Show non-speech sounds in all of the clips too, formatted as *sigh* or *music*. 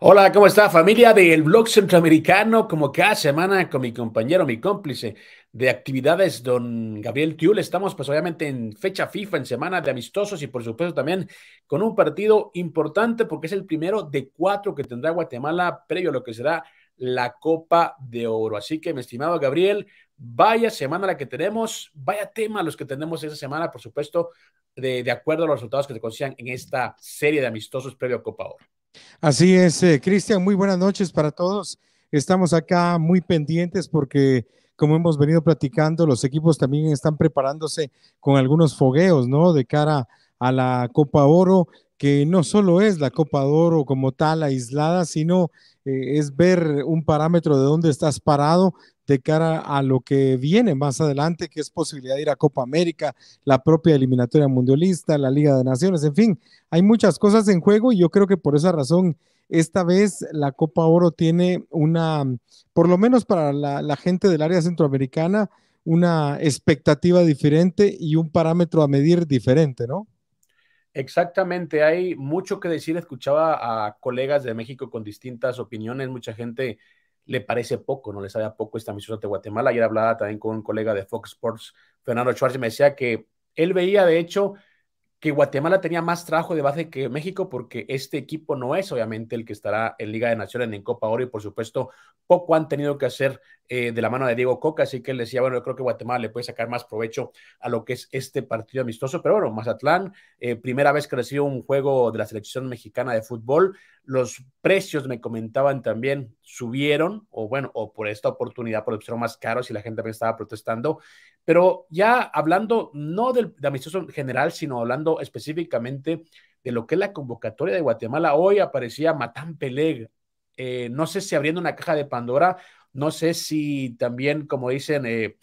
Hola, ¿cómo está familia del blog centroamericano? Como cada semana con mi compañero, mi cómplice de actividades, don Gabriel Tiul. Estamos pues obviamente en fecha FIFA, en semana de amistosos y por supuesto también con un partido importante porque es el primero de cuatro que tendrá Guatemala previo a lo que será la Copa de Oro. Así que mi estimado Gabriel, vaya semana la que tenemos, vaya tema los que tenemos esa semana, por supuesto, de, de acuerdo a los resultados que se consigan en esta serie de amistosos previo a Copa Oro. Así es, eh, Cristian, muy buenas noches para todos. Estamos acá muy pendientes porque, como hemos venido platicando, los equipos también están preparándose con algunos fogueos, ¿no? De cara a la Copa Oro, que no solo es la Copa Oro como tal aislada, sino eh, es ver un parámetro de dónde estás parado de cara a lo que viene más adelante, que es posibilidad de ir a Copa América, la propia eliminatoria mundialista, la Liga de Naciones, en fin, hay muchas cosas en juego y yo creo que por esa razón esta vez la Copa Oro tiene una, por lo menos para la, la gente del área centroamericana, una expectativa diferente y un parámetro a medir diferente, ¿no? Exactamente, hay mucho que decir. Escuchaba a colegas de México con distintas opiniones, mucha gente le parece poco, no le sabe poco esta misión de Guatemala. Ayer hablaba también con un colega de Fox Sports, Fernando Schwartz, y me decía que él veía, de hecho, que Guatemala tenía más trabajo de base que México porque este equipo no es obviamente el que estará en Liga de Naciones en Copa Oro y por supuesto poco han tenido que hacer eh, de la mano de Diego Coca, así que él decía, bueno, yo creo que Guatemala le puede sacar más provecho a lo que es este partido amistoso, pero bueno, Mazatlán, eh, primera vez que recibe un juego de la selección mexicana de fútbol, los precios me comentaban también subieron, o bueno, o por esta oportunidad, por ser más caros y la gente también estaba protestando, pero ya hablando no del de general, sino hablando específicamente de lo que es la convocatoria de Guatemala, hoy aparecía Matán Peleg, eh, no sé si abriendo una caja de Pandora, no sé si también, como dicen, eh,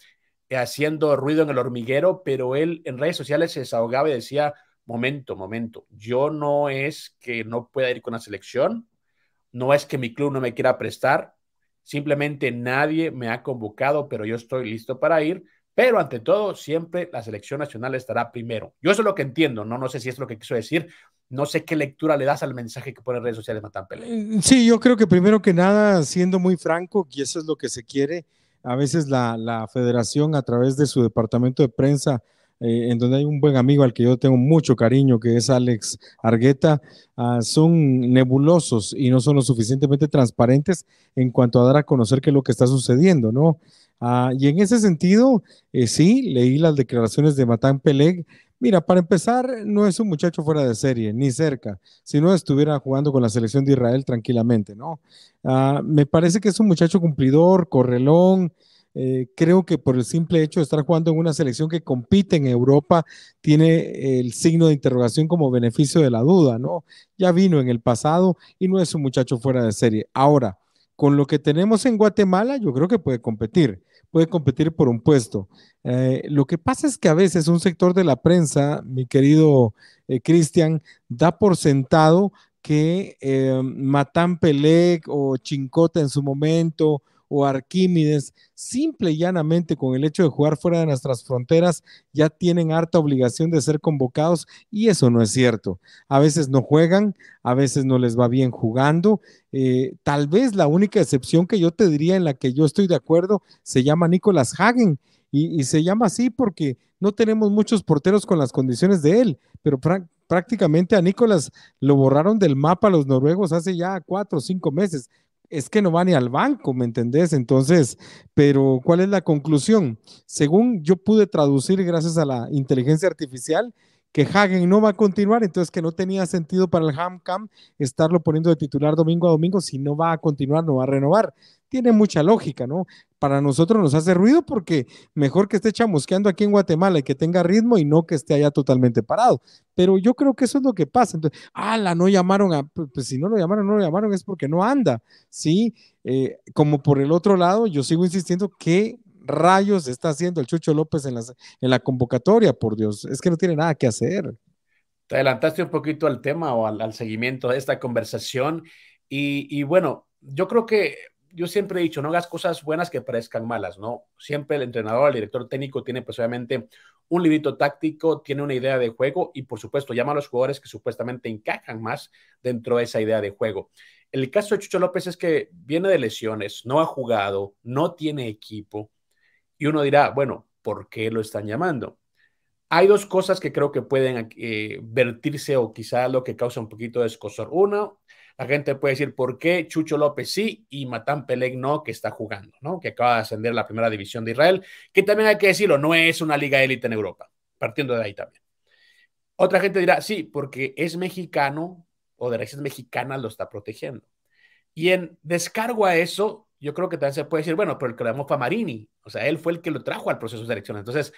haciendo ruido en el hormiguero, pero él en redes sociales se desahogaba y decía, momento, momento, yo no es que no pueda ir con la selección, no es que mi club no me quiera prestar, simplemente nadie me ha convocado, pero yo estoy listo para ir, pero ante todo, siempre la selección nacional estará primero. Yo eso es lo que entiendo, no, no sé si es lo que quiso decir. No sé qué lectura le das al mensaje que pone en redes sociales Matán Pele. Mm, sí, yo creo que primero que nada, siendo muy franco, y eso es lo que se quiere, a veces la, federación a través de su departamento de prensa, eh, en donde hay un buen amigo al que yo tengo mucho cariño, que es Alex Argueta, uh, son nebulosos y no son lo suficientemente transparentes en cuanto a dar a conocer qué es lo que está sucediendo, ¿no? Uh, y en ese sentido, eh, sí, leí las declaraciones de Matán Peleg. Mira, para empezar, no es un muchacho fuera de serie, ni cerca, si no estuviera jugando con la selección de Israel tranquilamente, ¿no? Uh, me parece que es un muchacho cumplidor, correlón, eh, creo que por el simple hecho de estar jugando en una selección que compite en Europa, tiene el signo de interrogación como beneficio de la duda, ¿no? Ya vino en el pasado y no es un muchacho fuera de serie. Ahora, con lo que tenemos en Guatemala, yo creo que puede competir puede competir por un puesto. Eh, lo que pasa es que a veces un sector de la prensa, mi querido eh, Cristian, da por sentado que eh, Matán Pelec o Chincota en su momento o Arquímedes, simple y llanamente con el hecho de jugar fuera de nuestras fronteras, ya tienen harta obligación de ser convocados y eso no es cierto. A veces no juegan, a veces no les va bien jugando. Eh, tal vez la única excepción que yo te diría en la que yo estoy de acuerdo se llama Nicolás Hagen y, y se llama así porque no tenemos muchos porteros con las condiciones de él, pero prácticamente a Nicolás lo borraron del mapa los noruegos hace ya cuatro o cinco meses es que no va ni al banco, ¿me entendés? Entonces, pero ¿cuál es la conclusión? Según yo pude traducir gracias a la inteligencia artificial, que Hagen no va a continuar, entonces que no tenía sentido para el HamCam estarlo poniendo de titular domingo a domingo, si no va a continuar, no va a renovar. Tiene mucha lógica, ¿no? Para nosotros nos hace ruido porque mejor que esté chamusqueando aquí en Guatemala y que tenga ritmo y no que esté allá totalmente parado. Pero yo creo que eso es lo que pasa. Entonces, ah, la no llamaron a, pues, pues si no lo llamaron, no lo llamaron, es porque no anda, ¿sí? Eh, como por el otro lado, yo sigo insistiendo que rayos está haciendo el Chucho López en, en la convocatoria, por Dios? Es que no tiene nada que hacer. Te adelantaste un poquito al tema o al, al seguimiento de esta conversación y, y, bueno, yo creo que yo siempre he dicho, no hagas cosas buenas que parezcan malas, ¿no? Siempre el entrenador, el director técnico tiene pues obviamente un librito táctico, tiene una idea de juego y por supuesto llama a los jugadores que supuestamente encajan más dentro de esa idea de juego. El caso de Chucho López es que viene de lesiones, no ha jugado, no tiene equipo. Y uno dirá, bueno, ¿por qué lo están llamando? Hay dos cosas que creo que pueden eh, vertirse o quizá lo que causa un poquito de escosor. Uno, la gente puede decir por qué Chucho López sí y Matán Peleg no, que está jugando, ¿no? Que acaba de ascender a la primera división de Israel, que también hay que decirlo, no es una liga élite en Europa, partiendo de ahí también. Otra gente dirá, sí, porque es mexicano o de raíces mexicanas lo está protegiendo. Y en descargo a eso, yo creo que también se puede decir, bueno, pero el que lo llamó fue Marini, o sea, él fue el que lo trajo al proceso de selección. Entonces,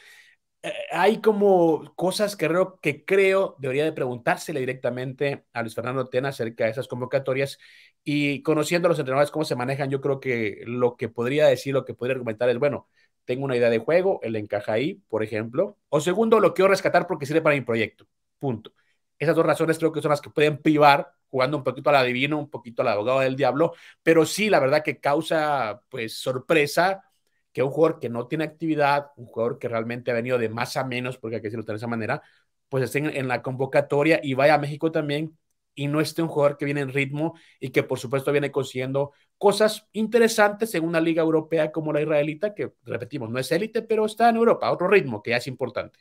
eh, hay como cosas que creo, que creo debería de preguntársele directamente a Luis Fernando Tena acerca de esas convocatorias y conociendo a los entrenadores cómo se manejan, yo creo que lo que podría decir, lo que podría argumentar es, bueno, tengo una idea de juego, él encaja ahí, por ejemplo, o segundo, lo quiero rescatar porque sirve para mi proyecto, punto. Esas dos razones creo que son las que pueden privar, jugando un poquito al adivino, un poquito al abogado del diablo, pero sí, la verdad que causa pues sorpresa que un jugador que no tiene actividad, un jugador que realmente ha venido de más a menos, porque hay que decirlo de esa manera, pues esté en, la convocatoria y vaya a México también y no esté un jugador que viene en ritmo y que por supuesto viene consiguiendo cosas interesantes en una liga europea como la israelita, que repetimos, no es élite, pero está en Europa, otro ritmo que ya es importante.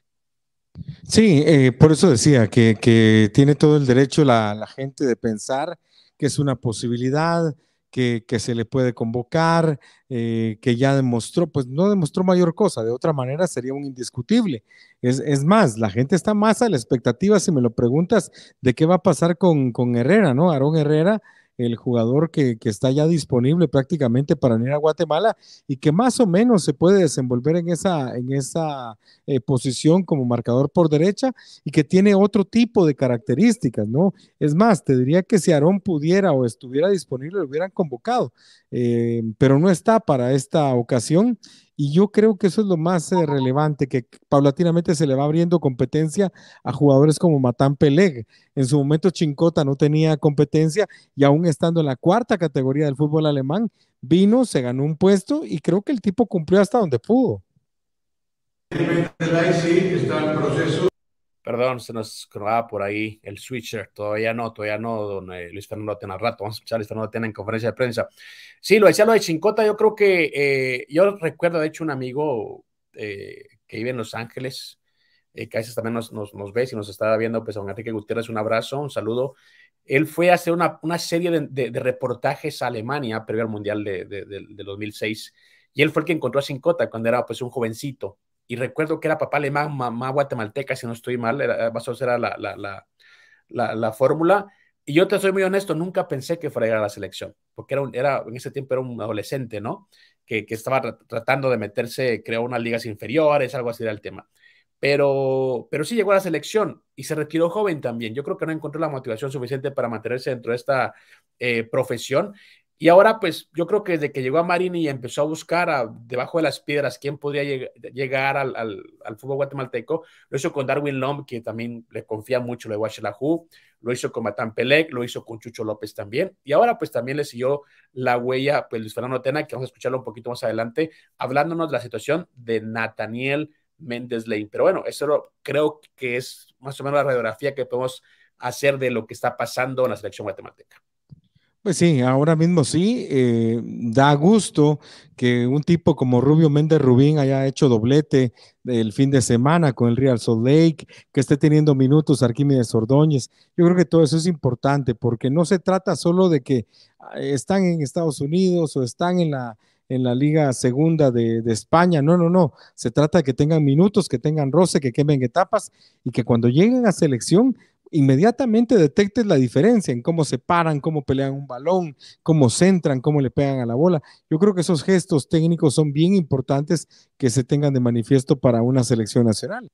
Sí, eh, por eso decía que, tiene todo el derecho la, gente de pensar que es una posibilidad, que, se le puede convocar, eh, que ya demostró, pues no demostró mayor cosa, de otra manera sería un indiscutible. Es, es, más, la gente está más a la expectativa, si me lo preguntas, de qué va a pasar con, con Herrera, ¿no? Aarón Herrera el jugador que, está ya disponible prácticamente para venir a Guatemala y que más o menos se puede desenvolver en esa, en esa eh, posición como marcador por derecha y que tiene otro tipo de características, ¿no? Es más, te diría que si Aarón pudiera o estuviera disponible, lo hubieran convocado, eh, pero no está para esta ocasión y yo creo que eso es lo más eh, relevante, que paulatinamente se le va abriendo competencia a jugadores como Matán Peleg. En su momento Chincota no tenía competencia y aún estando en la cuarta categoría del fútbol alemán, vino, se ganó un puesto y creo que el tipo cumplió hasta donde pudo. está en proceso Perdón, se nos cruzaba por ahí el switcher. Todavía no, todavía no, don eh, Luis Fernando tiene rato. Vamos a escuchar a Luis Fernando tiene en conferencia de prensa. Sí, lo decía lo de Chincota. Yo creo que eh, yo recuerdo, de hecho, un amigo eh, que vive en Los Ángeles, que a veces también nos, nos, nos, ve, si nos estaba viendo, pues a don Enrique Gutiérrez, un abrazo, un saludo. Él fue a hacer una, una serie de, reportajes a Alemania previo al Mundial de, de, 2006. Y él fue el que encontró a Chincota cuando era pues un jovencito y recuerdo que era papá alemán, mamá guatemalteca, si no estoy mal, era, más o menos la, la, la, la, fórmula. Y yo te soy muy honesto, nunca pensé que fuera a, ir a la selección, porque era, era en ese tiempo era un adolescente, ¿no? Que, que estaba tratando de meterse, creó unas ligas inferiores, algo así era el tema. Pero, pero sí llegó a la selección y se retiró joven también. Yo creo que no encontró la motivación suficiente para mantenerse dentro de esta eh, profesión y ahora, pues yo creo que desde que llegó a Marini y empezó a buscar debajo de las piedras quién podría llegar al, fútbol guatemalteco, lo hizo con Darwin Lom, que también le confía mucho lo de Washelahu, lo hizo con Matán Pelec, lo hizo con Chucho López también. Y ahora, pues también le siguió la huella, pues Luis Fernando Tena, que vamos a escucharlo un poquito más adelante, hablándonos de la situación de Nathaniel Méndez Lane. Pero bueno, eso creo que es más o menos la radiografía que podemos hacer de lo que está pasando en la selección guatemalteca. Pues sí, ahora mismo sí, eh, da gusto que un tipo como Rubio Méndez Rubín haya hecho doblete el fin de semana con el Real Salt Lake, que esté teniendo minutos Arquímedes Ordóñez. Yo creo que todo eso es importante porque no se trata solo de que ah, están en Estados Unidos o están en la, en la Liga Segunda de, de, España. No, no, no. Se trata de que tengan minutos, que tengan roce, que quemen etapas y que cuando lleguen a selección inmediatamente detectes la diferencia en cómo se paran, cómo pelean un balón, cómo centran, cómo le pegan a la bola. Yo creo que esos gestos técnicos son bien importantes que se tengan de manifiesto para una selección nacional.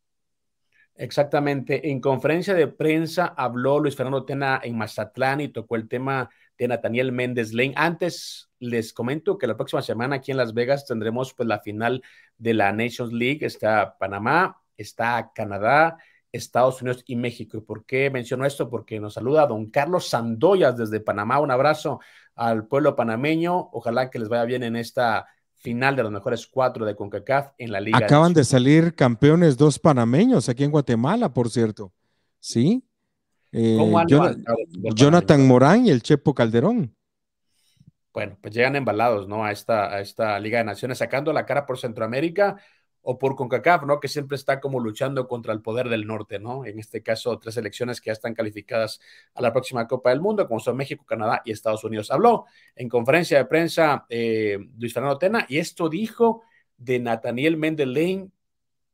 Exactamente. En conferencia de prensa habló Luis Fernando Tena en Mazatlán y tocó el tema de Nathaniel Méndez Lane. Antes les comento que la próxima semana aquí en Las Vegas tendremos pues la final de la Nations League. Está Panamá, está Canadá, Estados Unidos y México. ¿Y por qué menciono esto? Porque nos saluda don Carlos Sandoyas desde Panamá. Un abrazo al pueblo panameño. Ojalá que les vaya bien en esta final de los mejores cuatro de CONCACAF en la liga. Acaban de, salir campeones dos panameños aquí en Guatemala, por cierto. ¿Sí? Eh, Jonathan Morán y el Chepo Calderón. bueno, pues llegan embalados, ¿no? A esta, a esta Liga de Naciones, sacando la cara por Centroamérica o por CONCACAF, ¿no? Que siempre está como luchando contra el poder del norte, ¿no? En este caso, tres selecciones que ya están calificadas a la próxima Copa del Mundo, como son México, Canadá y Estados Unidos. Habló en conferencia de prensa eh, Luis Fernando Tena y esto dijo de Nathaniel Mendelein,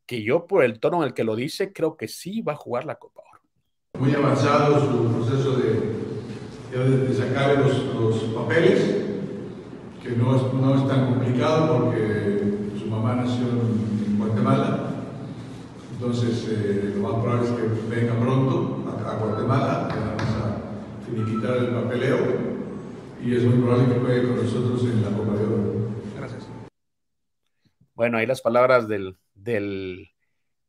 que yo por el tono en el que lo dice, creo que sí va a jugar la Copa Oro. Muy avanzado su proceso de, de sacar los, los, papeles, que no es, no es tan complicado porque su mamá nació Guatemala. Entonces, eh, lo más probable es que venga pronto a, Guatemala, vamos a finiquitar el papeleo y es muy probable que juegue con nosotros en la Copa de Oro. Gracias. Bueno, ahí las palabras del, del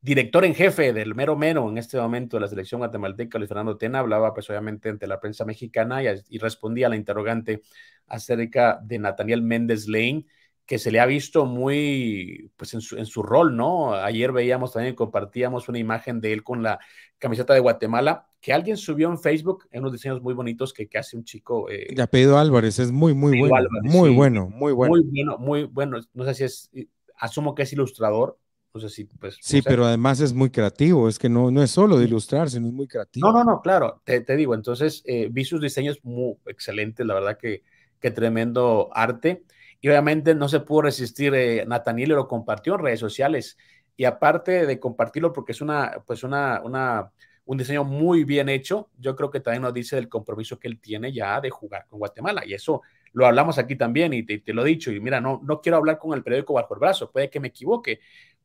director en jefe del mero mero en este momento de la selección guatemalteca, Luis Fernando Tena, hablaba pues obviamente ante la prensa mexicana y, y respondía a la interrogante acerca de Nathaniel Méndez Lane que se le ha visto muy, pues en su, en su, rol, ¿no? Ayer veíamos también, compartíamos una imagen de él con la camiseta de Guatemala, que alguien subió en Facebook, en unos diseños muy bonitos que, que hace un chico. Eh, de apellido Álvarez, es muy, muy bueno. muy bueno, muy bueno. Muy bueno, muy bueno. No sé si es, asumo que es ilustrador. No sé si, pues. Sí, pero además es muy creativo, es que no, no es solo de ilustrar, sino es muy creativo. No, no, no, claro, te, te digo, entonces eh, vi sus diseños muy excelentes, la verdad que, que tremendo arte. Y obviamente no se pudo resistir, eh, Nathaniel lo compartió en redes sociales. Y aparte de compartirlo, porque es una, pues una, una, un diseño muy bien hecho, yo creo que también nos dice del compromiso que él tiene ya de jugar con Guatemala. Y eso lo hablamos aquí también y te, lo he dicho. Y mira, no, no quiero hablar con el periódico bajo el brazo, puede que me equivoque,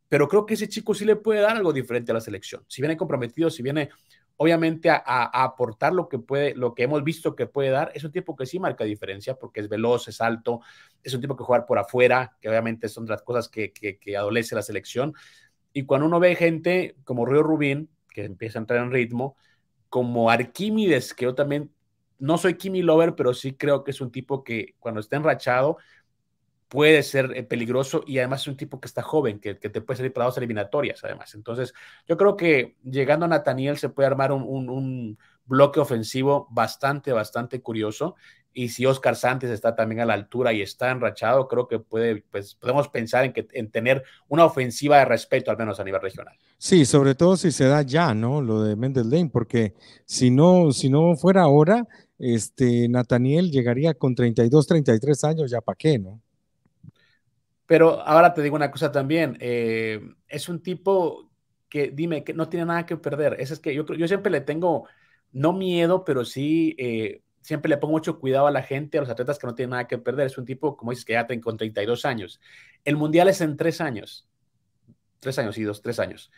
pero creo que ese chico sí le puede dar algo diferente a la selección. Si viene comprometido, si viene obviamente a, aportar lo que puede, lo que hemos visto que puede dar, es un tipo que sí marca diferencia porque es veloz, es alto, es un tipo que juega por afuera, que obviamente son las cosas que, que, adolece la selección. Y cuando uno ve gente como Río Rubín, que empieza a entrar en ritmo, como Arquímedes, que yo también no soy Kimi Lover, pero sí creo que es un tipo que cuando está enrachado puede ser eh, peligroso y además es un tipo que está joven, que, te puede salir para dos eliminatorias, además. Entonces, yo creo que llegando a Nathaniel se puede armar un, bloque ofensivo bastante, bastante curioso. Y si Oscar Sánchez está también a la altura y está enrachado, creo que puede, pues podemos pensar en, que, en tener una ofensiva de respeto, al menos a nivel regional. Sí, sobre todo si se da ya, ¿no? Lo de Mendes Lane, porque si no, si no fuera ahora, este, Nathaniel llegaría con 32, 33 años, ya para qué, ¿no? Pero ahora te digo una cosa también, eh, es un tipo que, dime, que no tiene nada que perder. Ese es que yo, yo siempre le tengo, no miedo, pero sí, eh, siempre le pongo mucho cuidado a la gente, a los atletas que no tienen nada que perder. Es un tipo, como dices, que ya tengo con 32 años. El mundial es en tres años. Tres años y dos, tres años.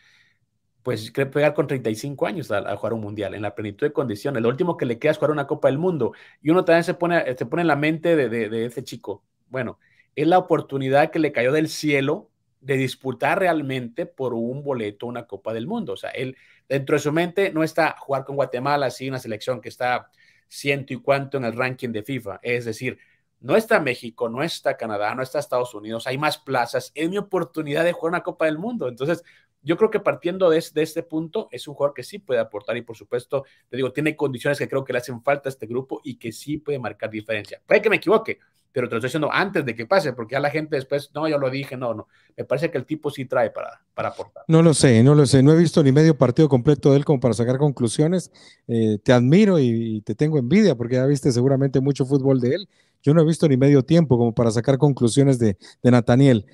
Pues quiere pegar con 35 años a, jugar un mundial, en la plenitud de condiciones. Lo último que le queda es jugar una Copa del Mundo. Y uno también se pone, se pone en la mente de, de ese chico. Bueno, es la oportunidad que le cayó del cielo de disputar realmente por un boleto una Copa del Mundo. O sea, él dentro de su mente no está jugar con Guatemala, así una selección que está ciento y cuánto en el ranking de FIFA. Es decir, no está México, no está Canadá, no está Estados Unidos, hay más plazas. Es mi oportunidad de jugar una Copa del Mundo. Entonces, yo creo que partiendo de, de, este punto, es un jugador que sí puede aportar y, por supuesto, te digo, tiene condiciones que creo que le hacen falta a este grupo y que sí puede marcar diferencia. Puede que me equivoque, pero te lo estoy diciendo antes de que pase, porque ya la gente después, no, yo lo dije, no, no. Me parece que el tipo sí trae para, para aportar. No lo sé, no lo sé. No he visto ni medio partido completo de él como para sacar conclusiones. Eh, te admiro y, te tengo envidia porque ya viste seguramente mucho fútbol de él. Yo no he visto ni medio tiempo como para sacar conclusiones de, de Nathaniel.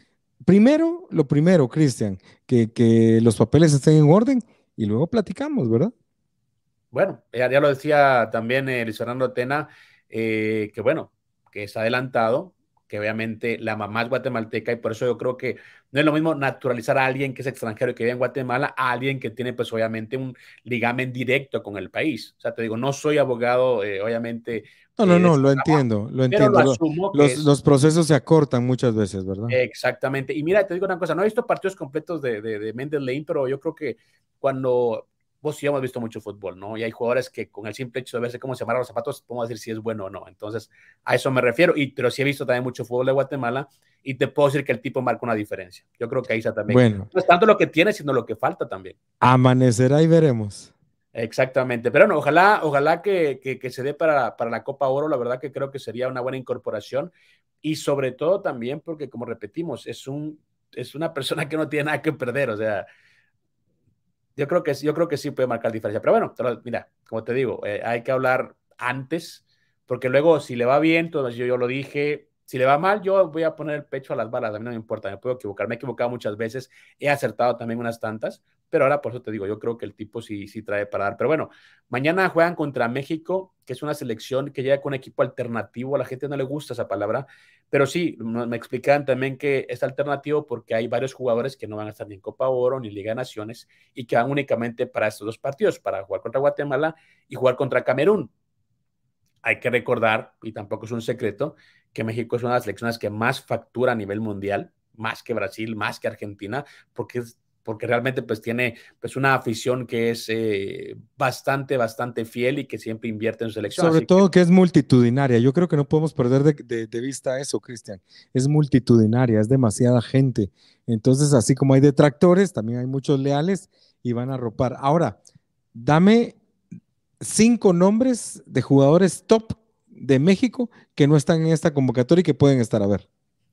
Primero, lo primero, Cristian, que, que los papeles estén en orden y luego platicamos, ¿verdad? Bueno, ya, lo decía también eh, Luis Fernando Tena, eh, que bueno, que es adelantado, que obviamente la mamá es guatemalteca y por eso yo creo que no es lo mismo naturalizar a alguien que es extranjero y que vive en Guatemala a alguien que tiene pues obviamente un ligamen directo con el país. O sea, te digo, no soy abogado, eh, obviamente. No, no, no, lo entiendo, lo entiendo. los, los, procesos se acortan muchas veces, ¿verdad? Exactamente. Y mira, te digo una cosa, no he visto partidos completos de, de, de Mendel Lane, pero yo creo que cuando vos sí hemos visto mucho fútbol, ¿no? Y hay jugadores que con el simple hecho de verse cómo se amarran los zapatos, podemos decir si es bueno o no. Entonces, a eso me refiero. Y, pero sí he visto también mucho fútbol de Guatemala y te puedo decir que el tipo marca una diferencia. Yo creo que ahí está también. Bueno. No es tanto lo que tiene, sino lo que falta también. Amanecerá y veremos. Exactamente, pero no, ojalá, ojalá que, que, se dé para, para, la Copa Oro, la verdad que creo que sería una buena incorporación y sobre todo también porque, como repetimos, es, un, es una persona que no tiene nada que perder, o sea, yo creo que, yo creo que sí puede marcar diferencia, pero bueno, mira, como te digo, eh, hay que hablar antes, porque luego si le va bien, todo, yo, yo lo dije, si le va mal, yo voy a poner el pecho a las balas, a mí no me importa, me puedo equivocar, me he equivocado muchas veces, he acertado también unas tantas, pero ahora por eso te digo, yo creo que el tipo sí, sí trae para dar. Pero bueno, mañana juegan contra México, que es una selección que llega con equipo alternativo, a la gente no le gusta esa palabra, pero sí, me explicaban también que es alternativo porque hay varios jugadores que no van a estar ni en Copa Oro ni Liga de Naciones y que van únicamente para estos dos partidos, para jugar contra Guatemala y jugar contra Camerún. Hay que recordar, y tampoco es un secreto, que México es una de las selecciones que más factura a nivel mundial, más que Brasil, más que Argentina, porque es porque realmente pues tiene pues una afición que es eh, bastante, bastante fiel y que siempre invierte en su selección. Sobre todo que... es multitudinaria. Yo creo que no podemos perder de, vista eso, Cristian. Es multitudinaria, es demasiada gente. Entonces, así como hay detractores, también hay muchos leales y van a ropar. Ahora, dame cinco nombres de jugadores top de México que no están en esta convocatoria y que pueden estar a ver.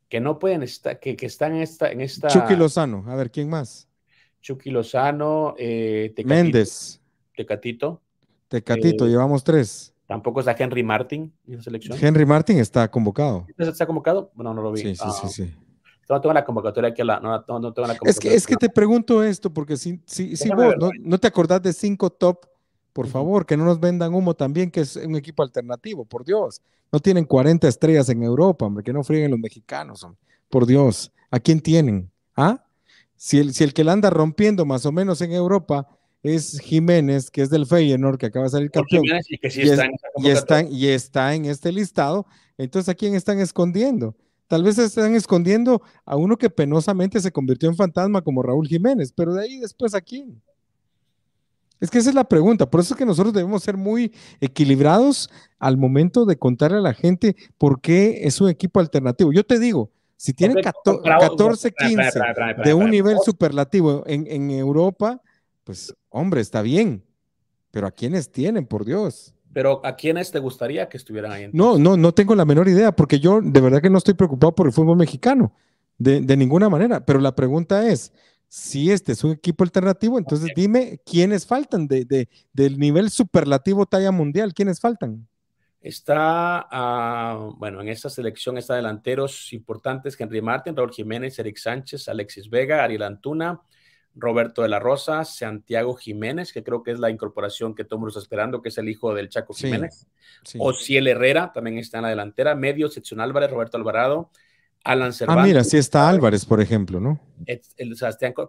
Que no pueden estar, que, que están en esta, en esta. Chucky Lozano, a ver, ¿quién más? Chucky Lozano, eh, Méndez. Tecatito. Tecatito, eh, llevamos tres. Tampoco está Henry Martin en la selección. Henry Martin está convocado. ¿Está convocado? Bueno, no lo vi. Sí, sí, sí, ah, sí. No tengo la convocatoria aquí. La, no, tengo la convocatoria es, que, es que te pregunto esto, porque si, si, si vos no, te acordás de cinco top, por favor, que no nos vendan humo también, que es un equipo alternativo, por Dios. No tienen 40 estrellas en Europa, hombre, que no frieguen los mexicanos, hombre. Por Dios, ¿a quién tienen? ¿Ah? Si el, si el que la anda rompiendo más o menos en Europa es Jiménez, que es del Feyenoord, que acaba de salir campeón, y, que sí está, en y, está en este listado, entonces ¿a quién están escondiendo? Tal vez están escondiendo a uno que penosamente se convirtió en fantasma como Raúl Jiménez, pero de ahí después a quién. Es que esa es la pregunta, por eso es que nosotros debemos ser muy equilibrados al momento de contarle a la gente por qué es un equipo alternativo. Yo te digo, si tienen 14, 15 de un nivel superlativo en, Europa, pues hombre, está bien. Pero ¿a quiénes tienen, por Dios? Pero ¿a quiénes te gustaría que estuvieran ahí? No, no, no tengo la menor idea, porque yo de verdad que no estoy preocupado por el fútbol mexicano, de, ninguna manera. Pero la pregunta es, si este es un equipo alternativo, entonces dime quiénes faltan de, del nivel superlativo talla mundial, quiénes faltan. Está, ah, bueno, en esta selección está delanteros importantes, Henry Martin, Raúl Jiménez, Eric Sánchez, Alexis Vega, Ariel Antuna, Roberto de la Rosa, Santiago Jiménez, que creo que es la incorporación que todo mundo está esperando, que es el hijo del Chaco Jiménez. Sí, Ociel Herrera también está en la delantera. Medio, Sección Álvarez, Roberto Alvarado, Alan Cervantes. Ah, mira, sí está Álvarez, por ejemplo, ¿no?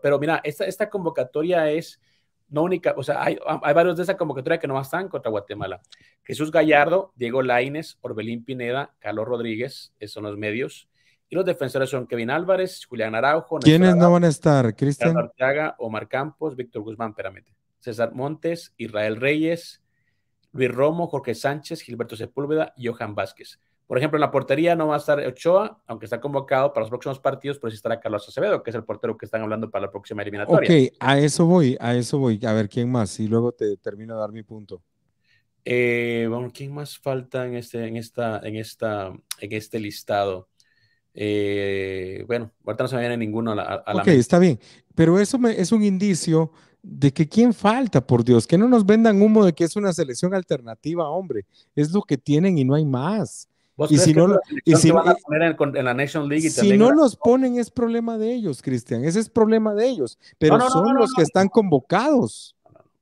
pero mira, esta, esta convocatoria es no única, o sea, hay, varios de esa convocatoria que no están contra Guatemala. Jesús Gallardo, Diego Laines, Orbelín Pineda, Carlos Rodríguez, esos son los medios. Y los defensores son Kevin Álvarez, Julián Araujo. ¿Quiénes no van a estar, Cristian? Arteaga, Omar Campos, Víctor Guzmán, espérame. César Montes, Israel Reyes, Luis Romo, Jorge Sánchez, Gilberto Sepúlveda y Johan Vázquez. Por ejemplo, en la portería no va a estar Ochoa, aunque está convocado para los próximos partidos, pero sí estará Carlos Acevedo, que es el portero que están hablando para la próxima eliminatoria. Ok, a eso voy, a eso voy. A ver quién más, y luego te termino de dar mi punto. Eh, bueno, ¿quién más falta en este, en esta, en esta, en este listado? Eh, bueno, ahorita no se me viene ninguno a la, a Ok, está bien, pero eso me, es un indicio de que quién falta, por Dios, que no nos vendan humo de que es una selección alternativa, hombre, es lo que tienen y no hay más y si no, y si, en, la Nation League si no los ponen es problema de ellos, Cristian, ese es problema de ellos, pero son los que están convocados.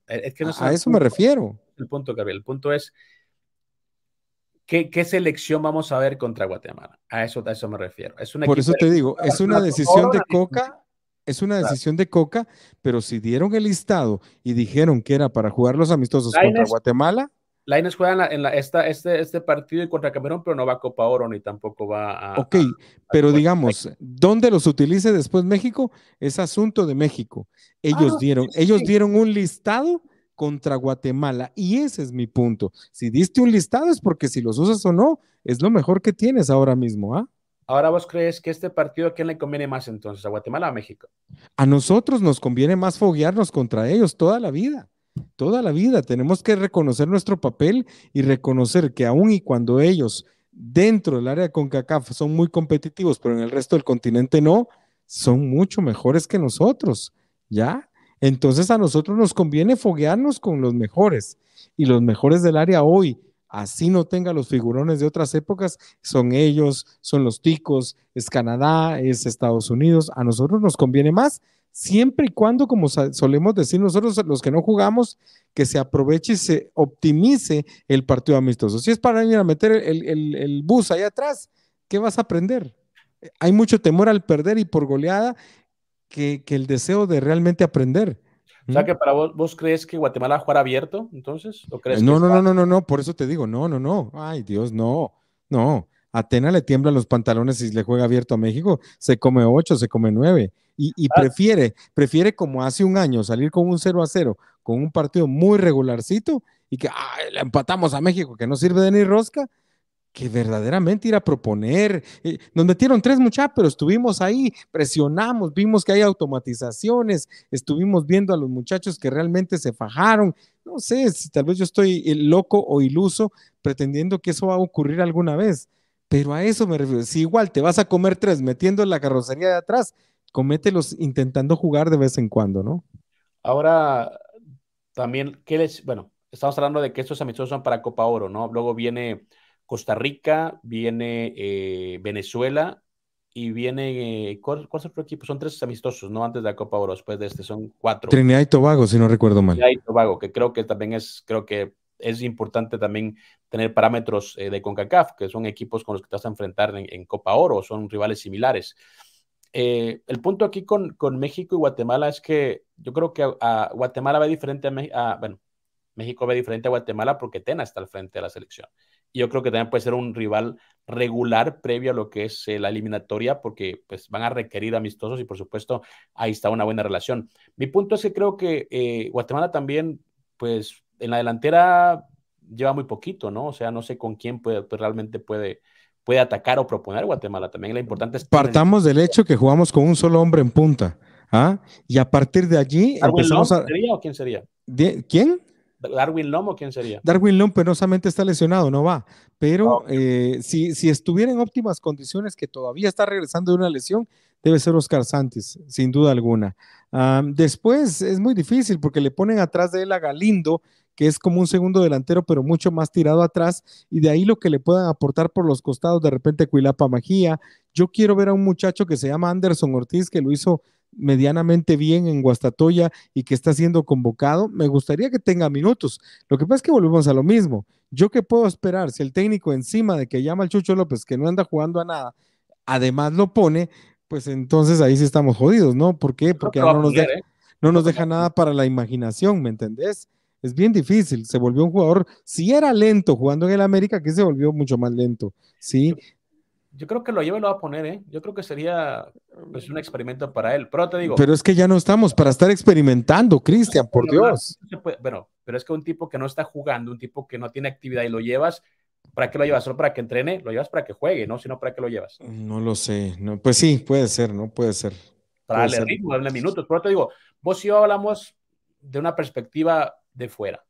Es que a eso me refiero. El punto, Gabriel, el punto es ¿Qué, ¿qué, selección vamos a ver contra Guatemala? A eso, a eso me refiero. Es Por eso te digo, es una decisión de Coca, es una decisión de Coca, pero si dieron el listado y dijeron que era para jugar los amistosos contra Guatemala, Laines juega en, la, esta, este, este partido y contra Camerún, pero no va a Copa Oro ni tampoco va a. Ok, pero digamos, ¿dónde los utilice después México? Es asunto de México. Ellos ah, dieron, ellos dieron un listado contra Guatemala y ese es mi punto. Si diste un listado es porque si los usas o no, es lo mejor que tienes ahora mismo, ¿ah? Ahora vos crees que este partido a quién le conviene más entonces, a Guatemala o a México? A nosotros nos conviene más foguearnos contra ellos toda la vida toda la vida. Tenemos que reconocer nuestro papel y reconocer que aún y cuando ellos dentro del área de CONCACAF son muy competitivos, pero en el resto del continente no, son mucho mejores que nosotros, ¿ya? Entonces a nosotros nos conviene foguearnos con los mejores y los mejores del área hoy, así no tenga los figurones de otras épocas, son ellos, son los ticos, es Canadá, es Estados Unidos, a nosotros nos conviene más siempre y cuando, como solemos decir nosotros los que no jugamos, que se aproveche y se optimice el partido amistoso. Si es para ir a meter el, bus ahí atrás, ¿qué vas a aprender? Hay mucho temor al perder y por goleada que, el deseo de realmente aprender. O sea que para vos, vos crees que Guatemala jugará abierto, entonces, ¿o crees no, no, no, no, no, no, por eso te digo, no, no, no, ay Dios, no, no. Atena le tiemblan los pantalones y le juega abierto a México, se come ocho, se come nueve y, ah. prefiere, prefiere como hace un año salir con un 0 a 0, con un partido muy regularcito y que le empatamos a México, que no sirve de ni rosca, que verdaderamente ir a proponer. Eh, nos metieron tres muchachos, pero estuvimos ahí, presionamos, vimos que hay automatizaciones, estuvimos viendo a los muchachos que realmente se fajaron. No sé si tal vez yo estoy eh, loco o iluso pretendiendo que eso va a ocurrir alguna vez, pero a eso me refiero. Si igual te vas a comer tres metiendo la carrocería de atrás, comételos intentando jugar de vez en cuando, ¿no? Ahora, también, ¿qué les, bueno, estamos hablando de que estos amistosos son para Copa Oro, ¿no? Luego viene Costa Rica, viene eh, Venezuela y viene, eh, ¿cuál, es otro equipo? Son tres amistosos, ¿no? Antes de la Copa Oro, después de este son cuatro. Trinidad y Tobago, si no recuerdo mal. Trinidad y Tobago, que creo que también es, creo que es importante también tener parámetros eh, de CONCACAF, que son equipos con los que te vas a enfrentar en, Copa Oro, son rivales similares. Eh, el punto aquí con, con, México y Guatemala es que yo creo que a, Guatemala ve diferente a, bueno, México ve diferente a Guatemala porque Tena está al frente de la selección. Y yo creo que también puede ser un rival regular previo a lo que es eh, la eliminatoria porque pues van a requerir amistosos y por supuesto ahí está una buena relación. Mi punto es que creo que Guatemala también pues en la delantera lleva muy poquito, ¿no? O sea, no sé con quién puede, pues, realmente puede puede atacar o proponer Guatemala. También lo importante es... Partamos del hecho que jugamos con un solo hombre en punta. ¿ah? Y a partir de allí empezamos a... ¿Sería o quién sería? ¿Quién? Darwin Lom o quién sería? Darwin Lom penosamente está lesionado, no va. Pero eh, si, si estuviera en óptimas condiciones, que todavía está regresando de una lesión, debe ser Oscar Santis, sin duda alguna. Ah, después es muy difícil porque le ponen atrás de él a Galindo, que es como un segundo delantero, pero mucho más tirado atrás, y de ahí lo que le puedan aportar por los costados, de repente Cuilapa Magía. Yo quiero ver a un muchacho que se llama Anderson Ortiz, que lo hizo medianamente bien en Guastatoya y que está siendo convocado, me gustaría que tenga minutos. Lo que pasa es que volvemos a lo mismo. ¿Yo qué puedo esperar si el técnico encima de que llama al Chucho López, que no anda jugando a nada, además lo pone, pues entonces ahí sí estamos jodidos, ¿no? ¿Por qué? Porque no nos, deja, ¿eh? no nos deja nada para la imaginación, ¿me entendés? Es bien difícil. Se volvió un jugador, si era lento jugando en el América, que se volvió mucho más lento. Sí. Yo, creo que lo lleva y lo va a poner, ¿eh? Yo creo que sería pues, un experimento para él. Pero te digo. Pero es que ya no estamos para estar experimentando, Cristian, por Dios. bueno, pero es que un tipo que no está jugando, un tipo que no tiene actividad y lo llevas, ¿para qué lo llevas? ¿Solo para que entrene? Lo llevas para que juegue, ¿no? Si no, ¿para qué lo llevas? No lo sé. No, pues sí, puede ser, ¿no? Puede ser. Para darle ritmo, darle minutos. Pero te digo, vos y yo hablamos de una perspectiva de fuera.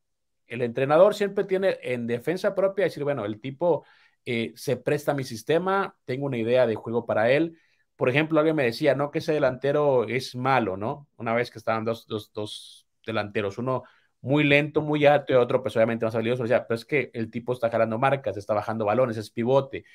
El entrenador siempre tiene en defensa propia decir, bueno, el tipo eh, se presta a mi sistema, tengo una idea de juego para él. Por ejemplo, alguien me decía, no que ese delantero es malo, ¿no? Una vez que estaban dos, dos, dos delanteros, uno muy lento, muy alto y otro, pues obviamente más habilidoso. O sea, pero es que el tipo está jalando marcas, está bajando balones, es pivote,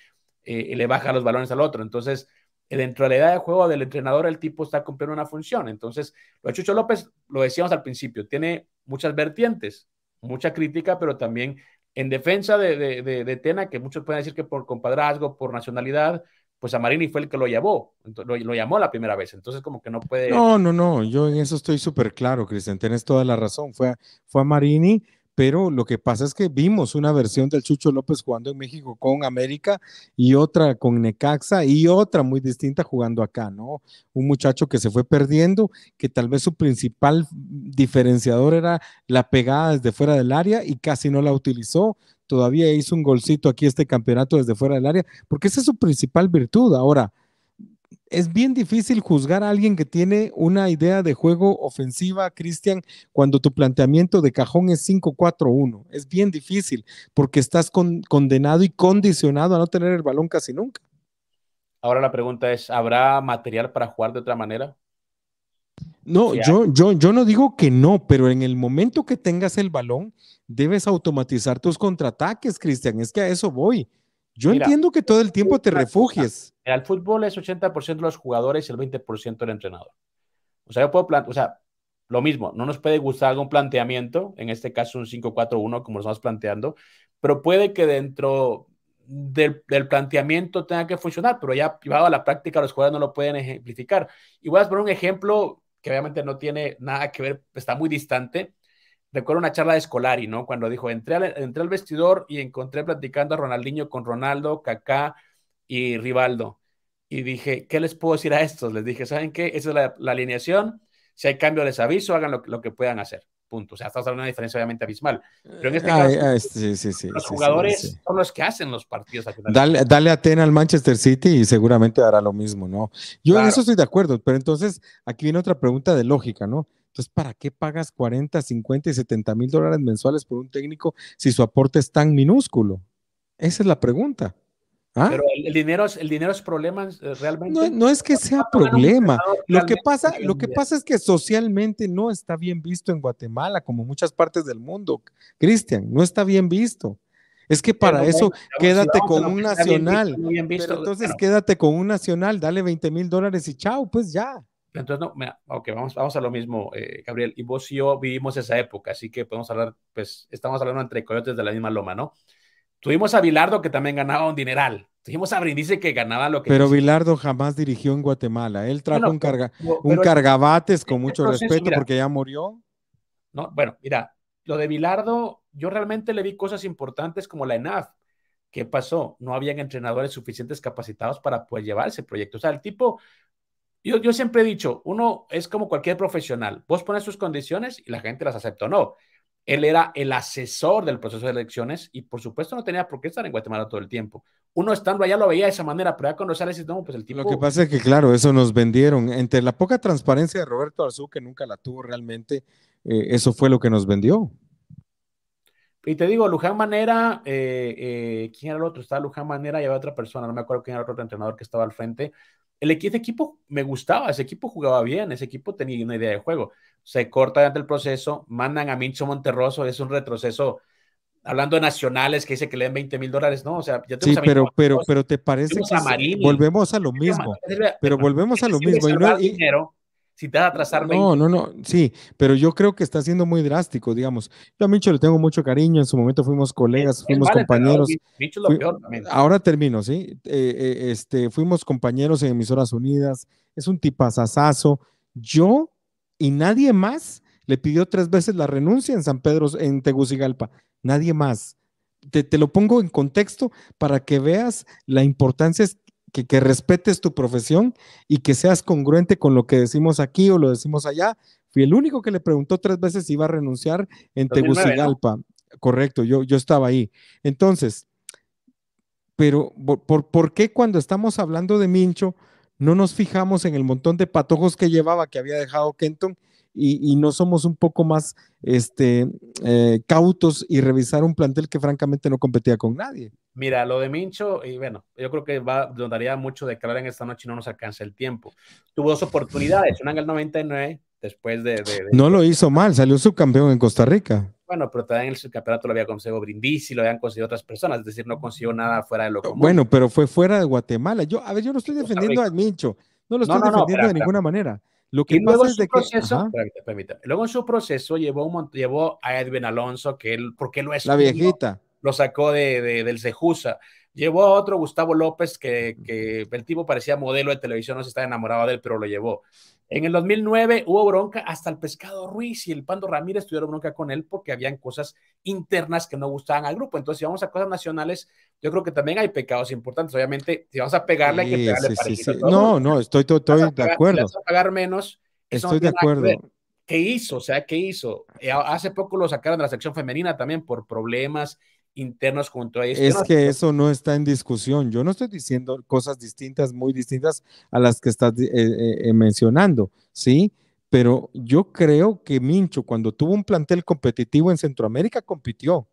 eh, le baja los balones al otro. Entonces, dentro de la edad de juego del entrenador, el tipo está cumpliendo una función. Entonces, lo de Chucho López, lo decíamos al principio, tiene muchas vertientes, mucha crítica, pero también en defensa de, de, Tena, que muchos pueden decir que por compadrazgo, por nacionalidad, pues a Marini fue el que lo llamó, lo, lo, llamó la primera vez, entonces como que no puede... No, no, no, yo en eso estoy súper claro, Cristian, tienes toda la razón, fue, fue a Marini pero lo que pasa es que vimos una versión del Chucho López jugando en México con América y otra con Necaxa y otra muy distinta jugando acá, ¿no? Un muchacho que se fue perdiendo, que tal vez su principal diferenciador era la pegada desde fuera del área y casi no la utilizó. Todavía hizo un golcito aquí este campeonato desde fuera del área, porque esa es su principal virtud. Ahora, es bien difícil juzgar a alguien que tiene una idea de juego ofensiva, Cristian, cuando tu planteamiento de cajón es 5-4-1. Es bien difícil porque estás condenado y condicionado a no tener el balón casi nunca. Ahora la pregunta es, ¿habrá material para jugar de otra manera? No, yo, yo, yo no digo que no, pero en el momento que tengas el balón, debes automatizar tus contraataques, Cristian. Es que a eso voy. Yo entiendo que todo el tiempo te refugies. El fútbol es 80% de los jugadores y el 20% del entrenador. O sea, yo puedo plantear, o sea, lo mismo, no nos puede gustar algún planteamiento, en este caso un 5-4-1, como lo estamos planteando, pero puede que dentro del, planteamiento tenga que funcionar, pero ya llevado a la práctica los jugadores no lo pueden ejemplificar. Y voy a poner un ejemplo que obviamente no tiene nada que ver, está muy distante, recuerdo una charla de Scolari, ¿no? Cuando dijo, entré al, entré al vestidor y encontré platicando a Ronaldinho con Ronaldo, Kaká y Rivaldo. Y dije, ¿qué les puedo decir a estos? Les dije, ¿saben qué? Esa es la, alineación. Si hay cambio, les aviso, hagan lo, que puedan hacer. Punto. O sea, estamos hablando de una diferencia obviamente abismal. Pero en este caso, los jugadores son los que hacen los partidos. Dale, dale a Tena al Manchester City y seguramente hará lo mismo, ¿no? Yo en eso estoy de acuerdo, pero entonces aquí viene otra pregunta de lógica, ¿no? Entonces, ¿para qué pagas 40, 50 y 70 mil dólares mensuales por un técnico si su aporte es tan minúsculo? Esa es la pregunta. ¿Ah? Pero el, dinero es, el dinero es problema eh, realmente. No, es que sea problema. Lo que, pasa, lo que pasa es que socialmente no está bien visto en Guatemala, como muchas partes del mundo. Cristian, no está bien visto. Es que para eso quédate con un nacional. entonces quédate con un nacional, dale 20 mil dólares y chao, pues ya. Entonces, no, mira, ok, vamos, vamos a lo mismo, eh, Gabriel. Y vos y yo vivimos esa época, así que podemos hablar, pues estamos hablando entre coyotes de la misma loma, ¿no? Tuvimos a Bilardo que también ganaba un dineral. Tuvimos a Brindisi que ganaba lo que. Pero Bilardo jamás dirigió en Guatemala. Él trajo un, carga, un cargabates con mucho respeto porque ya murió. No, bueno, mira, lo de Bilardo, yo realmente le vi cosas importantes como la ENAF. ¿Qué pasó? No habían entrenadores suficientes capacitados para poder llevar ese proyecto. O sea, el tipo yo, siempre he dicho, uno es como cualquier profesional. Vos pones tus condiciones y la gente las acepta o no. Él era el asesor del proceso de elecciones y por supuesto no tenía por qué estar en Guatemala todo el tiempo. Uno estando allá lo veía de esa manera, pero ya cuando sale no, pues el tipo... Lo que pasa es que, claro, eso nos vendieron. Entre la poca transparencia de Roberto Arzú, que nunca la tuvo realmente, eh, eso fue lo que nos vendió. Y te digo, Luján Manera, eh, eh, ¿quién era el otro? Estaba Luján Manera y había otra persona, no me acuerdo quién era el otro entrenador que estaba al frente el equipo me gustaba, ese equipo jugaba bien, ese equipo tenía una idea de juego. Se corta durante el proceso, mandan a Mincho Monterroso, es un retroceso. Hablando de nacionales que dice que le den 20 mil dólares, ¿no? O sea, ya Sí, pero, pero, pero te parece que volvemos a lo mismo. Pero volvemos a lo mismo. Y no, dinero, si te va a atrasar. No, no, no, sí, pero yo creo que está siendo muy drástico, digamos. Yo a Micho le tengo mucho cariño, en su momento fuimos colegas, fuimos compañeros. ahora termino, ¿sí? Eh, eh, este, fuimos compañeros en Emisoras Unidas, es un tipazazazo. Yo y nadie más le pidió tres veces la renuncia en San Pedro, en Tegucigalpa, nadie más. Te, te, lo pongo en contexto para que veas la importancia que, respetes tu profesión y que seas congruente con lo que decimos aquí o lo decimos allá. Fui el único que le preguntó tres veces si iba a renunciar en Tegucigalpa. Correcto, yo, yo estaba ahí. Entonces, pero por, ¿por qué cuando estamos hablando de Mincho no nos fijamos en el montón de patojos que llevaba que había dejado Kenton y, no somos un poco más este, eh, cautos y revisar un plantel que francamente no competía con nadie? Mira, lo de Mincho, y bueno, yo creo que va, nos daría mucho de en esta noche y no nos alcanza el tiempo. Tuvo dos oportunidades, una en el 99, después de, No lo hizo mal, salió subcampeón en Costa Rica. Bueno, pero también el subcampeonato lo había conseguido Brindisi, lo habían conseguido otras personas, es decir, no consiguió nada fuera de lo común. Bueno, pero fue fuera de Guatemala. Yo, a ver, yo no estoy defendiendo a Mincho, no lo estoy defendiendo de ninguna manera. Lo que pasa es de proceso, que... Luego en su proceso llevó, un, llevó a Edwin Alonso, que él, porque lo es. La viejita lo sacó de, del Cejusa. Llevó a otro Gustavo López que, el tipo parecía modelo de televisión, no se estaba enamorado de él, pero lo llevó. En el 2009 hubo bronca, hasta el Pescado Ruiz y el Pando Ramírez tuvieron bronca con él porque habían cosas internas que no gustaban al grupo. Entonces, si vamos a cosas nacionales, yo creo que también hay pecados importantes. Obviamente, si vamos a pegarle, hay que pegarle sí, sí, No, no, estoy, estoy, de acuerdo. Vas a pagar menos. Estoy de acuerdo. ¿Qué hizo? O sea, ¿qué hizo? Eh, hace poco lo sacaron de la sección femenina también por problemas internos junto a Es que eso no está en discusión. Yo no estoy diciendo cosas distintas, muy distintas a las que estás eh, eh, eh, mencionando, ¿sí? Pero yo creo que Mincho, cuando tuvo un plantel competitivo en Centroamérica, compitió.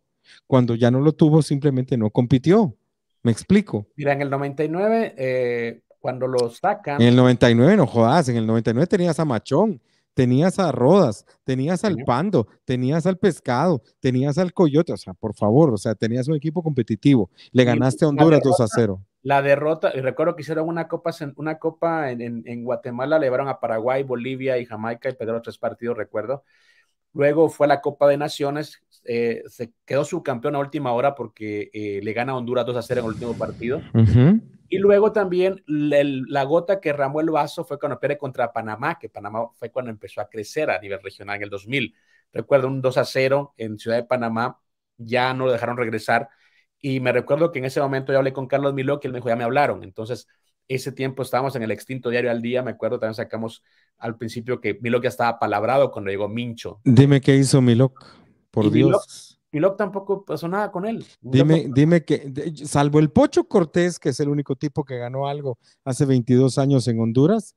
Cuando ya no lo tuvo, simplemente no compitió. ¿Me explico? Mira, en el 99, cuando lo sacan. En el 99, no jodas, en el 99 tenías a Machón, tenías a Rodas, tenías al Pando, tenías al Pescado, tenías al Coyote, o sea, por favor, o sea, tenías un equipo competitivo. Le ganaste a Honduras 2 a 0. La derrota, y recuerdo que hicieron una copa, una copa en, en, Guatemala, le llevaron a Paraguay, Bolivia y Jamaica y perdieron tres partidos, recuerdo. Luego fue la Copa de Naciones, eh, se quedó subcampeón a última hora porque eh, le gana a Honduras 2 a 0 en el último partido. Y luego también la gota que ramó el vaso fue cuando pierde contra Panamá, que Panamá fue cuando empezó a crecer a nivel regional en el 2000. Recuerdo un 2 a 0 en Ciudad de Panamá, ya no lo dejaron regresar. Y me recuerdo que en ese momento yo hablé con Carlos Miló, que él me dijo, ya me hablaron. Entonces, ese tiempo estábamos en el extinto diario al día, me acuerdo, también sacamos al principio que Milok ya estaba palabrado cuando llegó Mincho. Dime qué hizo Milok, por Dios. Milok tampoco pasó nada con él. Dime, dime que, salvo el Pocho Cortés, que es el único tipo que ganó algo hace 22 años en Honduras,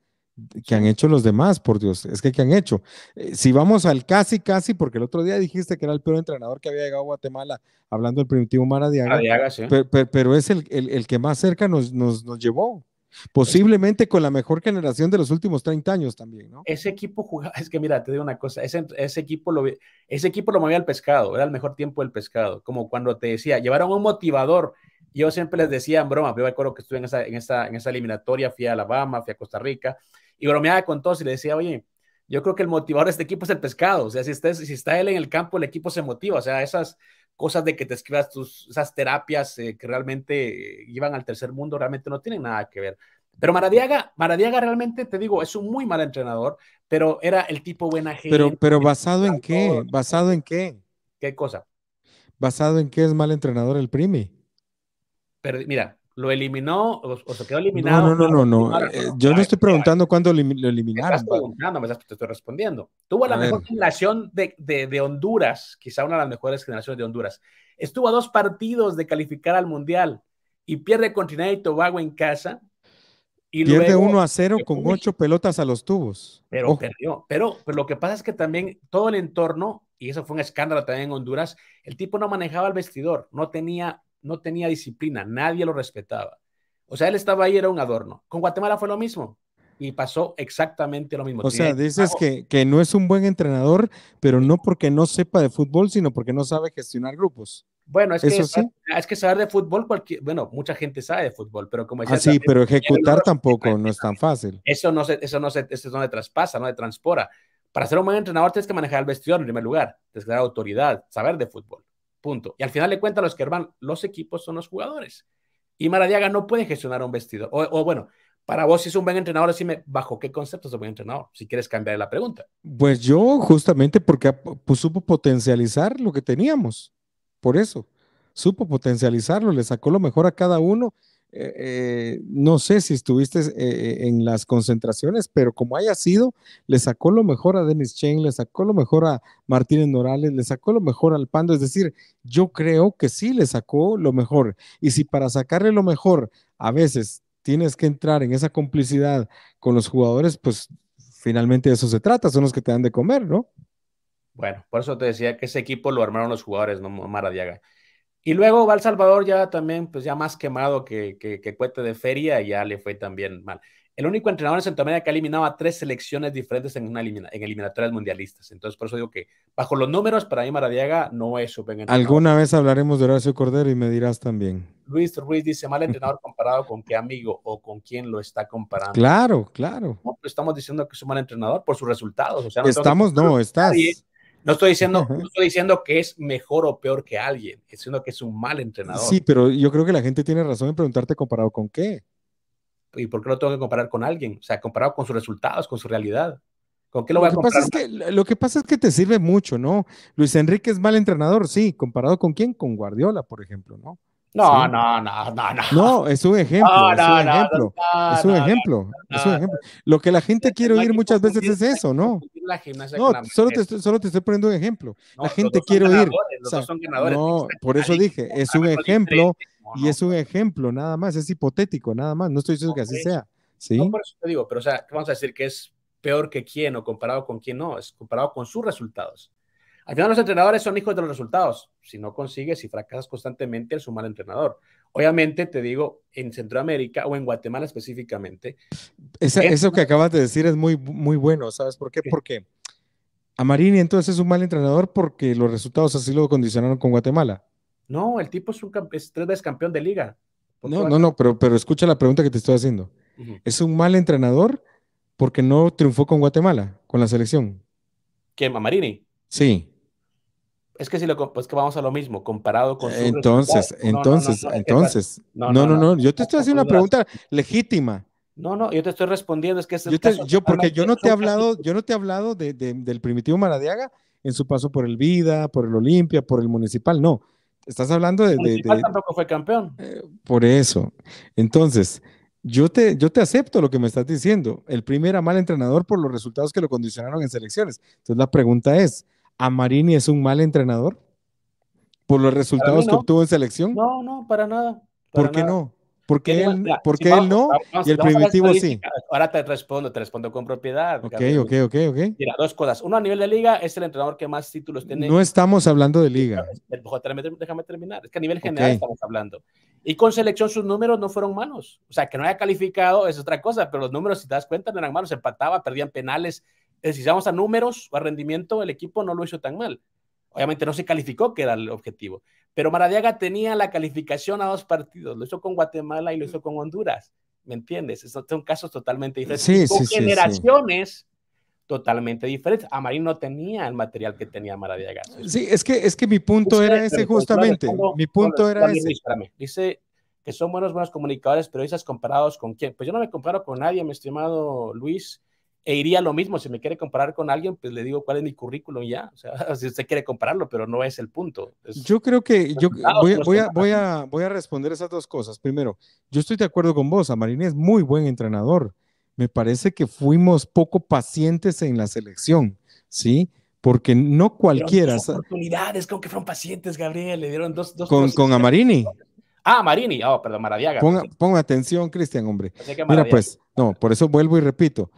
que han hecho los demás, por Dios, es que ¿qué han hecho? Eh, si vamos al casi, casi, porque el otro día dijiste que era el peor entrenador que había llegado a Guatemala, hablando del primitivo Maradiaga, Maradiaga sí. pero, es el, el, que más cerca nos, nos, nos llevó. Posiblemente con la mejor generación de los últimos 30 años también, ¿no? Ese equipo jugaba, es que mira, te digo una cosa, ese, equipo lo, ese equipo lo movía al pescado, era el mejor tiempo del pescado, como cuando te decía, llevaron un motivador, yo siempre les decía en broma, yo me acuerdo que estuve en esa, en esa, en esa eliminatoria, fui a Alabama, fui a Costa Rica, y bromeaba con todos y le decía, oye, yo creo que el motivador de este equipo es el pescado, o sea, si si está él en el campo, el equipo se motiva, o sea, esas cosas de que te escribas tus, esas terapias eh, que realmente iban al tercer mundo, realmente no tienen nada que ver. Pero Maradiaga, Maradiaga realmente, te digo, es un muy mal entrenador, pero era el tipo buena gente. Pero, pero basado en qué? ¿Basado en qué? ¿Qué cosa? ¿Basado en qué es mal entrenador el Primi? Pero mira, lo eliminó o, se quedó eliminado. No, no, no, no. no. Eh, yo no estoy preguntando cuándo lo eliminaron. estás preguntando, me te estoy respondiendo. Tuvo la mejor generación de, de, de, Honduras, quizá una de las mejores generaciones de Honduras. Estuvo a dos partidos de calificar al Mundial y pierde con Trinidad y Tobago en casa Pierde 1 a 0 con ocho pelotas a los tubos. Pero perdió. Pero, pero, lo que pasa es que también todo el entorno, y eso fue un escándalo también en Honduras, el tipo no manejaba el vestidor, no tenía, no tenía disciplina, nadie lo respetaba. O sea, él estaba ahí, era un adorno. Con Guatemala fue lo mismo. Y pasó exactamente lo mismo. O sea, dices que, que no es un buen entrenador, pero no porque no sepa de fútbol, sino porque no sabe gestionar grupos. Bueno, es que, es que saber de fútbol, cualquier, bueno, mucha gente sabe de fútbol, pero como decía, ah, sí, pero ejecutar tampoco no es tan fácil. Eso no se, eso no se, eso no se traspasa, no se transpora. Para ser un buen entrenador tienes que manejar el vestidor en primer lugar, tienes que dar autoridad, saber de fútbol, punto. Y al final de cuentas los que van los equipos son los jugadores. Y Maradiaga no puede gestionar un vestidor. O, bueno, para vos si es un buen entrenador, decime bajo qué conceptos es un buen entrenador, si quieres cambiar la pregunta. Pues yo justamente porque pues, supo potencializar lo que teníamos por eso. Supo potencializarlo, le sacó lo mejor a cada uno. Eh, eh, no sé si estuviste eh, en las concentraciones, pero como haya sido, le sacó lo mejor a Dennis Chen, le sacó lo mejor a Martínez Morales, le sacó lo mejor al Pando. Es decir, yo creo que sí le sacó lo mejor. Y si para sacarle lo mejor a veces tienes que entrar en esa complicidad con los jugadores, pues finalmente de eso se trata, son los que te dan de comer, ¿no? Bueno, por eso te decía que ese equipo lo armaron los jugadores, no Maradiaga. Y luego va El Salvador ya también, pues ya más quemado que, que, que cuete de feria y ya le fue también mal. El único entrenador en Centroamérica que ha eliminado a tres selecciones diferentes en, una en eliminatorias mundialistas. Entonces, por eso digo que bajo los números, para mí Maradiaga no es su buen Alguna vez hablaremos de Horacio Cordero y me dirás también. Luis Ruiz dice, mal *laughs* entrenador comparado con qué amigo o con quién lo está comparando. Claro, claro. No, pues estamos diciendo que es un mal entrenador por sus resultados. O sea, estamos, no, estás. No estoy diciendo, no estoy diciendo que es mejor o peor que alguien, estoy diciendo que es un mal entrenador. Sí, pero yo creo que la gente tiene razón en preguntarte comparado con qué. ¿Y por qué lo tengo que comparar con alguien? O sea, comparado con sus resultados, con su realidad. ¿Con qué lo voy a comparar? Pasa es que, lo que pasa es que te sirve mucho, ¿no? Luis Enrique es mal entrenador, sí. ¿Comparado con quién? Con Guardiola, por ejemplo, ¿no? No, no, no, no, no. No, es un ejemplo, es un ejemplo. es un ejemplo, es un ejemplo. Lo que la gente quiere oír muchas veces es eso, ¿no? No, solo te, estoy, solo te estoy poniendo un ejemplo. la gente quiere oír. no, por eso dije, es un ejemplo y es un ejemplo, nada más, es hipotético, nada más. No estoy diciendo que así sea. ¿sí? No, por eso te digo, pero o sea, vamos a decir que es peor que quién o comparado con quién no, es comparado con sus resultados. Al final los entrenadores son hijos de los resultados. Si no consigues y fracasas constantemente, es un mal entrenador. Obviamente, te digo, en Centroamérica o en Guatemala específicamente. eso que acabas de decir es muy, muy bueno, ¿sabes por qué? Porque a Marini entonces es un mal entrenador porque los resultados así lo condicionaron con Guatemala. No, el tipo es, un, tres veces campeón de liga. No, no, no, pero, pero escucha la pregunta que te estoy haciendo. ¿Es un mal entrenador porque no triunfó con Guatemala, con la selección? ¿Quién? ¿A Marini? Sí. Es que si lo pues que vamos a lo mismo, comparado con. Entonces, entonces, entonces. No, no, no, Yo te estoy haciendo una pregunta legítima. No, no, yo te estoy respondiendo, es que es yo, yo porque yo no te he hablado, yo no te he hablado de, del primitivo Maradiaga en su paso por el Vida, por el Olimpia, por el Municipal, no. Estás hablando de. El de, tampoco fue campeón. Eh, por eso. Entonces, yo te, yo te acepto lo que me estás diciendo. El primer era mal entrenador por los resultados que lo condicionaron en selecciones. Entonces, la pregunta es: ¿A Marini es un mal entrenador? ¿Por los resultados que obtuvo en selección? No, no, para nada. ¿Por qué no? ¿Por qué él, él no y el primitivo sí? Ahora te respondo, te respondo con propiedad. Ok, ok, ok, ok. Mira, dos cosas. Uno, a nivel de liga, es el entrenador que más títulos tiene. No estamos hablando de liga. Déjame terminar. Es que a nivel general estamos hablando. Y con selección sus números no fueron malos. O sea, que no haya calificado es otra cosa, pero los números, si te das cuenta, no eran malos. Empataba, perdían penales, si vamos a números o a rendimiento, el equipo no lo hizo tan mal. Obviamente no se calificó, que era el objetivo. Pero Maradiaga tenía la calificación a dos partidos. Lo hizo con Guatemala y lo hizo con Honduras. ¿Me entiendes? son casos totalmente diferentes. Sí, con sí, generaciones totalmente diferentes. Amarín no tenía el material que tenía Maradiaga. Sí, es que, es que mi punto era ese justamente. mi punto era ese. Dice que son buenos, buenos comunicadores, pero esas comparados con quién. Pues yo no me comparo con nadie, mi estimado Luis e iría lo mismo, si me quiere comparar con alguien, pues le digo cuál es mi currículum ya, o sea, *laughs* si usted quiere compararlo, pero no es el punto. yo creo que yo voy, voy, a, voy, a, voy a responder esas dos cosas. Primero, yo estoy de acuerdo con vos, Amarini es muy buen entrenador. Me parece que fuimos poco pacientes en la selección, ¿sí? Porque no cualquiera... Oportunidades, como que fueron pacientes, Gabriel, le dieron dos... dos con, con Amarini. Ah, Marini, oh, perdón, Maradiaga. Ponga, ponga atención, Cristian, hombre. Mira, pues, no, por eso vuelvo y repito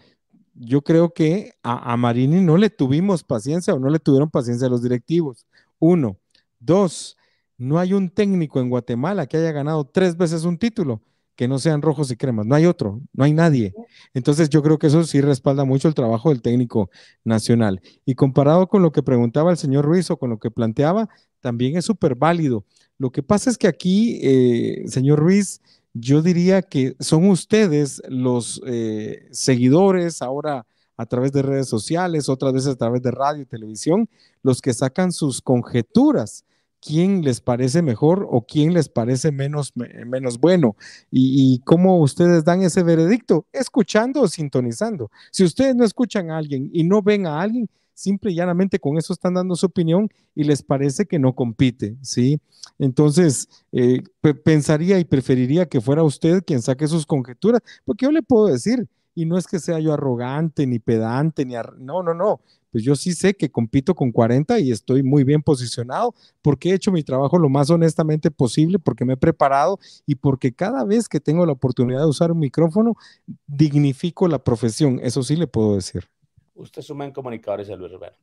yo creo que a, Marini no le tuvimos paciencia o no le tuvieron paciencia a los directivos. Uno. Dos, no hay un técnico en Guatemala que haya ganado tres veces un título que no sean rojos y cremas. No hay otro, no hay nadie. Entonces yo creo que eso sí respalda mucho el trabajo del técnico nacional. Y comparado con lo que preguntaba el señor Ruiz o con lo que planteaba, también es súper válido. Lo que pasa es que aquí, eh, señor Ruiz, yo diría que son ustedes los eh, seguidores ahora a través de redes sociales, otras veces a través de radio y televisión, los que sacan sus conjeturas. ¿Quién les parece mejor o quién les parece menos, menos bueno? Y, y, cómo ustedes dan ese veredicto, escuchando o sintonizando. Si ustedes no escuchan a alguien y no ven a alguien, simple y llanamente con eso están dando su opinión y les parece que no compite, ¿sí? Entonces, eh, pensaría y preferiría que fuera usted quien saque sus conjeturas, porque yo le puedo decir, y no es que sea yo arrogante, ni pedante, ni... no, no, no, pues yo sí sé que compito con 40 y estoy muy bien posicionado porque he hecho mi trabajo lo más honestamente posible, porque me he preparado y porque cada vez que tengo la oportunidad de usar un micrófono, dignifico la profesión, eso sí le puedo decir. Usted suma en comunicadores de Luis Rivera.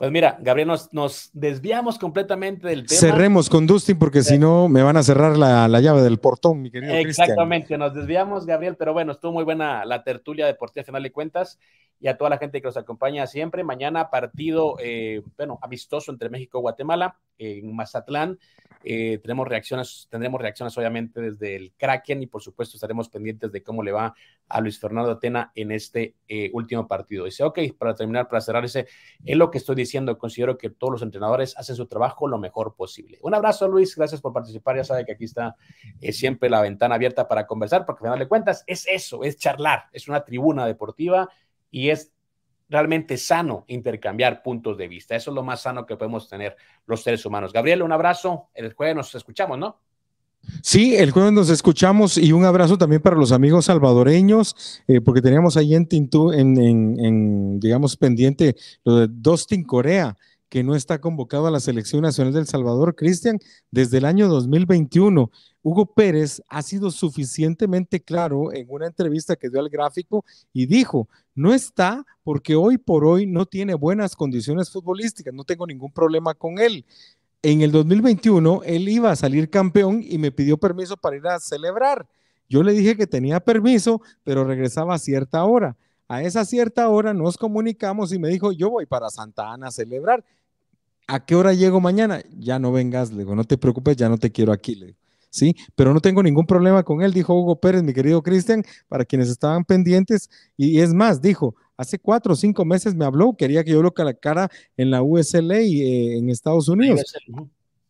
Pues mira, Gabriel, nos, desviamos completamente del tema. Cerremos con Dustin porque si no me van a cerrar la, llave del portón, mi querido Exactamente, nos desviamos, Gabriel, pero bueno, estuvo muy buena la tertulia deportiva, final de cuentas, y a toda la gente que nos acompaña siempre. Mañana partido, eh, bueno, amistoso entre México y Guatemala en Mazatlán. Eh, tenemos reacciones, tendremos reacciones obviamente desde el Kraken y por supuesto estaremos pendientes de cómo le va a Luis Fernando Atena en este eh, último partido. Dice, ok, para terminar, para cerrar ese, es lo que estoy diciendo, considero que todos los entrenadores hacen su trabajo lo mejor posible. Un abrazo, Luis, gracias por participar, ya sabe que aquí está eh, siempre la ventana abierta para conversar, porque al final de cuentas es eso, es charlar, es una tribuna deportiva y es realmente sano intercambiar puntos de vista. Eso es lo más sano que podemos tener los seres humanos. Gabriel, un abrazo. El jueves nos escuchamos, ¿no? Sí, el jueves nos escuchamos y un abrazo también para los amigos salvadoreños, eh, porque teníamos ahí en, Tintu, en, en, digamos, pendiente lo de Dustin Corea, que no está convocado a la Selección Nacional del Salvador, Cristian, desde el año 2021. Hugo Pérez ha sido suficientemente claro en una entrevista que dio al gráfico y dijo, no está porque hoy por hoy no tiene buenas condiciones futbolísticas, no tengo ningún problema con él. En el 2021 él iba a salir campeón y me pidió permiso para ir a celebrar. Yo le dije que tenía permiso, pero regresaba a cierta hora. A esa cierta hora nos comunicamos y me dijo, yo voy para Santa Ana a celebrar. ¿A qué hora llego mañana? Ya no vengas, le digo, no te preocupes, ya no te quiero aquí, le digo. Sí, pero no tengo ningún problema con él, dijo Hugo Pérez, mi querido Cristian, para quienes estaban pendientes. Y es más, dijo, hace cuatro o cinco meses me habló, quería que yo lo colocara en la USLA eh, en Estados Unidos.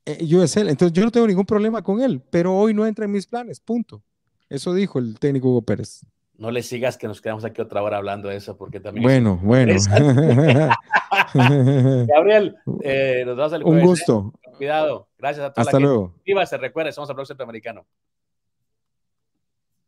USL, eh, entonces yo no tengo ningún problema con él, pero hoy no entra en mis planes, punto. Eso dijo el técnico Hugo Pérez no le sigas que nos quedamos aquí otra hora hablando de eso, porque también. Bueno, bueno. *laughs* Gabriel, eh, nos vamos al Un ¿eh? gusto. Cuidado. Gracias a todos. Hasta luego. Viva, se recuerde, somos el blog centroamericano.